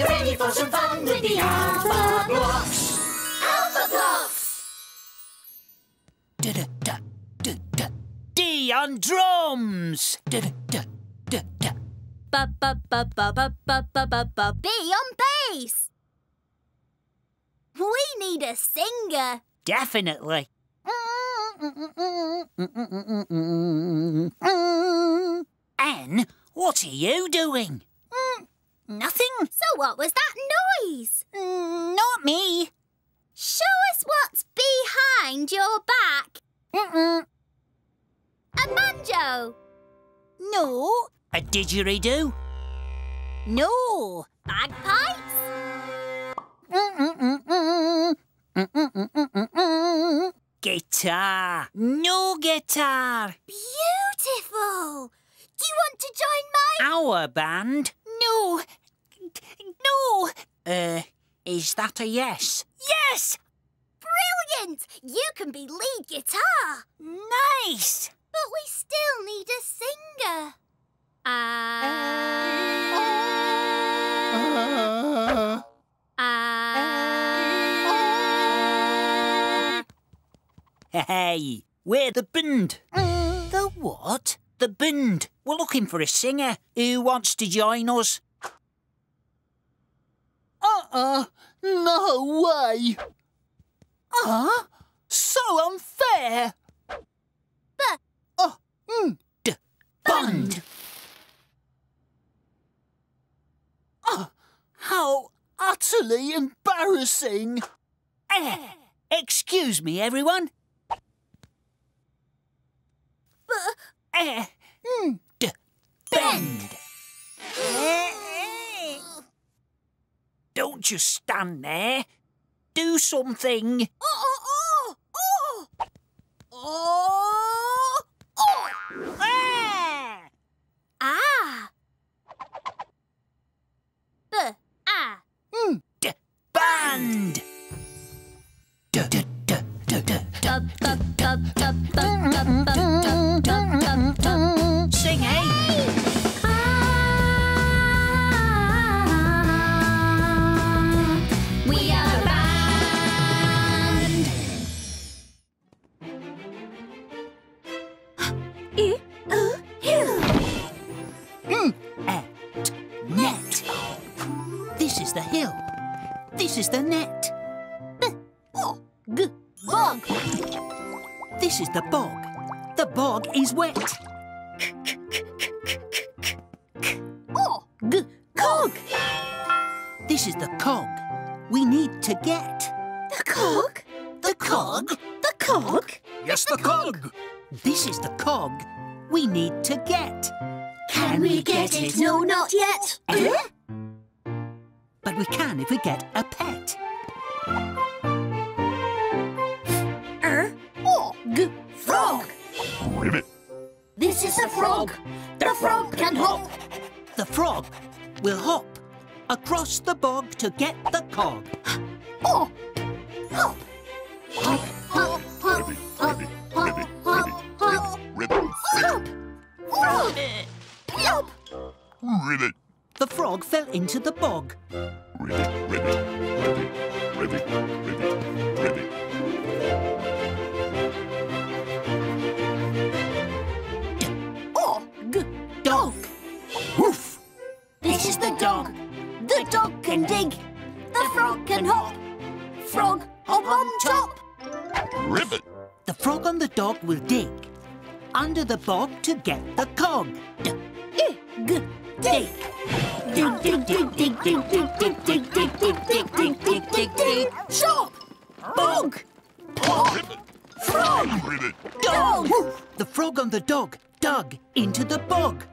We're ready for some fun with the Alphablocks. Alpha Blocks. Da da da da da. D on drums. Da da da da da. Ba ba ba ba ba ba ba ba ba. B on bass. We need a singer. Definitely. Anne, what are you doing? Nothing. So what was that noise? Mm, not me. Show us what's behind your back. Mm-mm. A banjo. No. A didgeridoo? No. Bagpipes. Mm-mm-mm-mm. Mm-mm-mm-mm-mm. Guitar. No guitar. Beautiful. Do you want to join my... Our band. No. No. Uh, is that a yes? Yes. Brilliant! You can be lead guitar. Nice. But we still need a singer. Ah. Uh, Ah. Hey, we're the band. The what? The band. We're looking for a singer. Who wants to join us? Uh-uh. No way. Huh? So unfair. But Oh, mm. D band. Oh, uh, how utterly embarrassing. Eh, excuse me, everyone. but Eh, mm, d bend. Don't just stand there. Do something. oh oh oh oh oh oh Ah! Is the net. Oh, g bog. This is the bog. The bog is wet. Oh, g cog. This is the cog. We need to get. The cog. The cog? The cog. Yes, the cog. This is the cog. We need to get. Can we get it? No, not yet. Eh? But we can if we get a pet. Er. Oh, g frog. Ribbit. This is a frog. The frog can hop. The frog will hop across the bog to get the cog. Oh, hop. Hop, hop, hop, hop, hop, hop, hop. Ribbit. Stop. Frog. Plop. Ribbit. The frog fell into the bog. The dog can dig. The frog can hop. Frog hop on top. Ribbit. The frog and the dog will dig under the bog to get the cog. D- I, g dig. Dig, dig, dig, dig, dig, dig, dig, dig, dig, dig, dig, dig, dig, dig, dig. Chop. Bog. Pop. Frog. Dog. The frog and the dog dug into the bog.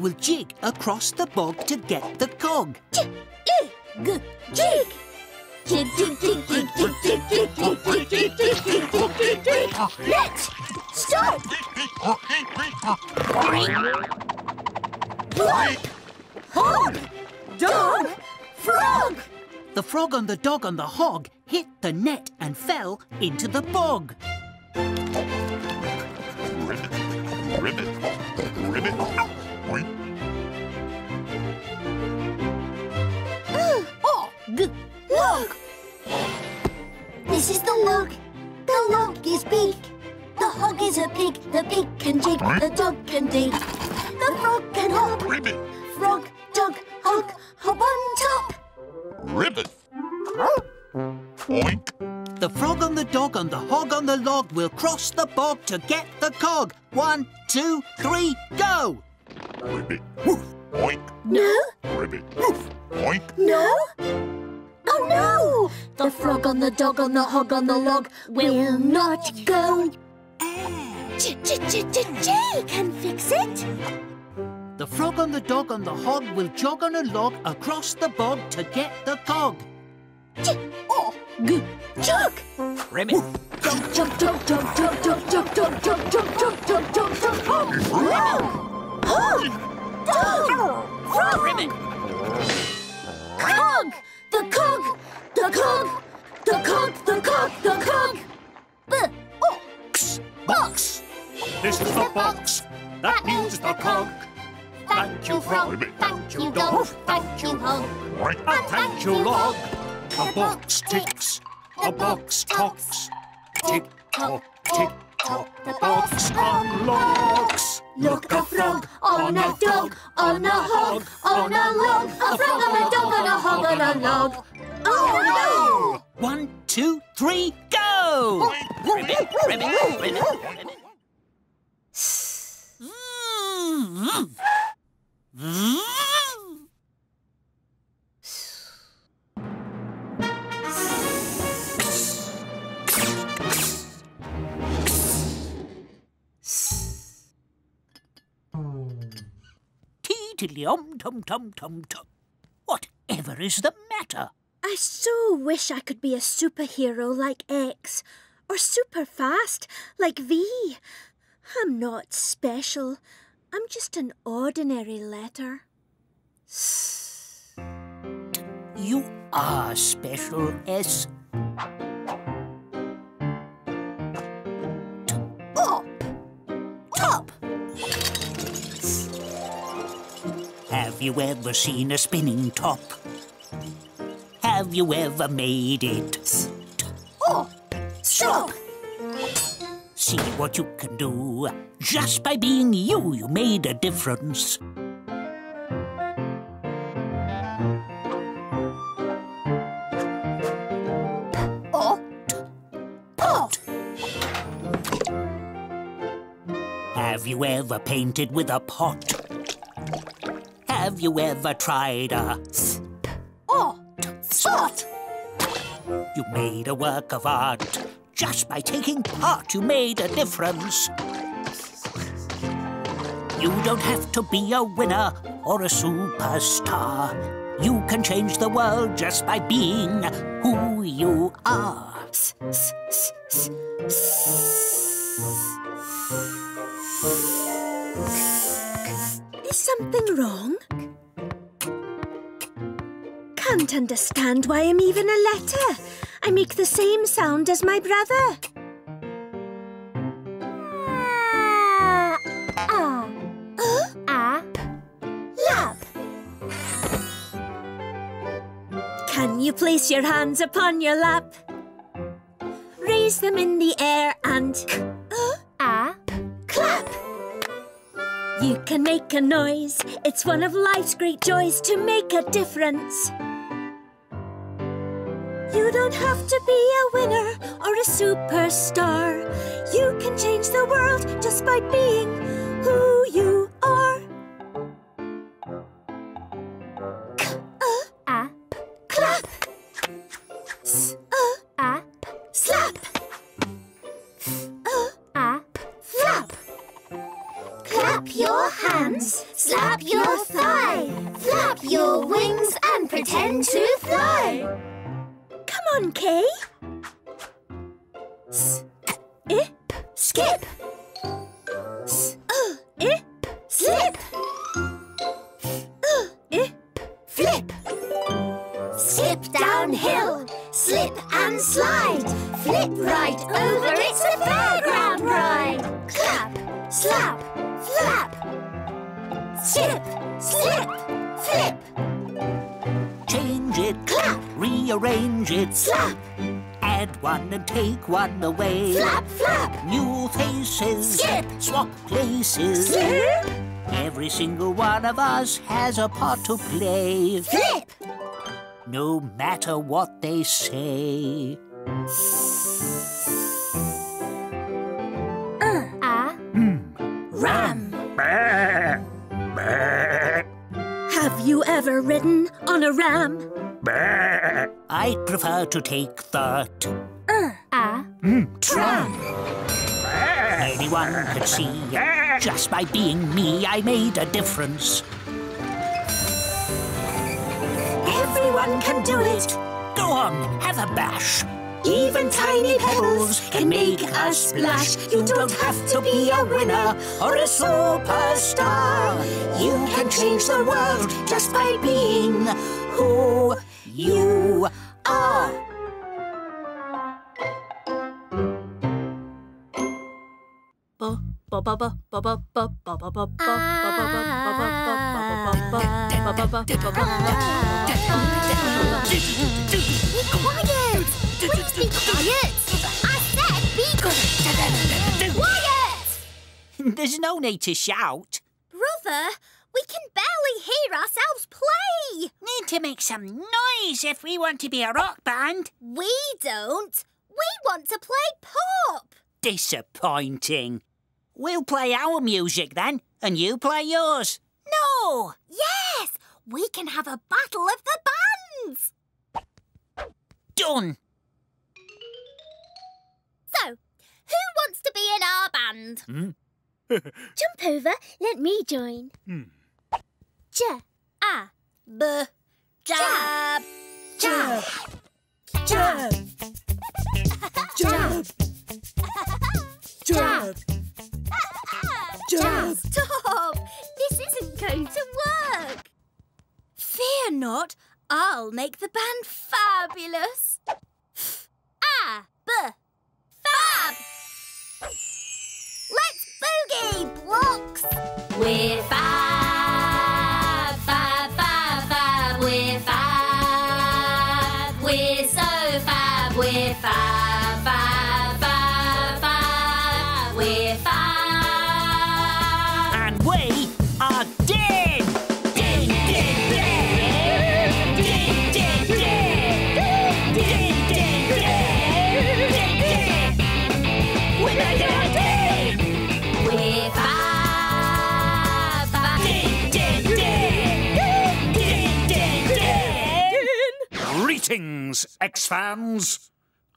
Will jig across the bog to get the cog. J, I, g, jig. Jig, jig, jig, jig, jig, jig, Net! Stop! Hog! Dog! Frog! The frog and the dog and the hog hit the net and fell into the bog. Ribbit. Ribbit. Ribbit. Dog and the hog on the log will cross the bog to get the cog. One, two, three, go! Ribbit. Woof. Oink. No, Ribbit. Woof. Oink. no. Oh no! The frog on the dog on the hog on the log will not go. J-j-j-j-j can fix it. The frog and the dog and the hog will jog on a log across the bog to get the cog. J- oh, g- jug. Ribbit. Jump, jump, jump, jump, jump, jump, jump, jump, jump, jump, jump, jump, jump, jump, hog. Hog. Dog. Frog. Ribbit. Cog. The cog. The cog. The cog. The cog. The cog. B. Oh. Box. This is the box. That means the cog. Thank you, frog. Thank you, dog. Thank you, hog. And thank you, log. The box ticks. The box talks. Tick tock, tick tock. The box unlocks. Look a frog on a dog on a hog on a log. A frog on a dog on a hog on a log. Oh One, two, three, go! Ribbit, ribbit, ribbit, ribbit. Teetily-om tum tum tum tum. Whatever is the matter? I so wish I could be a superhero like X, or super fast like V. I'm not special. I'm just an ordinary letter. You are special, S. you ever seen a spinning top? Have you ever made it? Oh. Stop. See what you can do. Just by being you, you made a difference. Oh. Pot. Have you ever painted with a pot? Have you ever tried a... Oh. Spot. You made a work of art. Just by taking part, you made a difference. You don't have to be a winner or a superstar. You can change the world just by being who you are. Something wrong? Can't understand why I'm even a letter. I make the same sound as my brother. Can you place your hands upon your lap? Raise them in the air and you can make a noise. It's one of life's great joys to make a difference. You don't have to be a winner or a superstar. You can change the world just by being who your hands. Slap your thigh. Flap your wings and pretend to fly. Come on, Kay. S- eh? Skip. S eh. Slip. Eh. Flip. Skip downhill. Slip and slide. Flip right over. It's a fairground ride. Clap. Slap. Skip. Slip. Flip. Change it, Clap. rearrange it, Slap. add one and take one away. Flap. Flap. New faces, Skip. swap places. Slip. Every single one of us has a part to play, Flip. no matter what they say. Ever ridden on a ram? I prefer to take the t- uh, A. Hmm. tram. Anyone could see, just by being me, I made a difference. Everyone can do it. Go on, have a bash. Even tiny pebbles can make a splash. You don't have to be a winner or a superstar. You can change the world just by being who you are. Quiet! Please be quiet! I said be quiet! There's no need to shout. Brother, we can barely hear ourselves play! Need to make some noise if we want to be a rock band. We don't! We want to play pop! Disappointing. We'll play our music then, and you play yours. No! Yes! We can have a battle of the bands! Done. So, who wants to be in our band? Hmm? Jump over, let me join. Hmm. B, jab, jab, jab, not, I'll make the band fabulous. F, A, B, fab. Let's boogie, blocks. We're fab, fab, fab, fab. We're fab. We're so fab. We're fab, fab, Greetings, X-fans.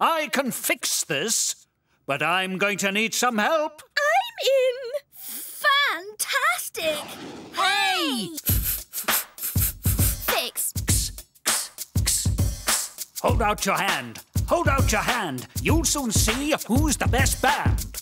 I can fix this, but I'm going to need some help. I'm in. Fantastic. Hey. Fix. Hold out your hand. Hold out your hand. You'll soon see who's the best band.